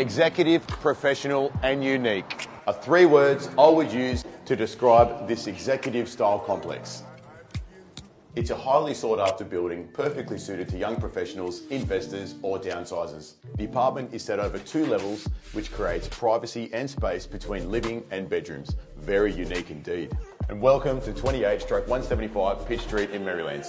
Executive, professional, and unique are three words I would use to describe this executive style complex. It's a highly sought after building, perfectly suited to young professionals, investors, or downsizers. The apartment is set over two levels, which creates privacy and space between living and bedrooms. Very unique indeed. And welcome to 28 Stroke 175 Pitt Street in Merrylands.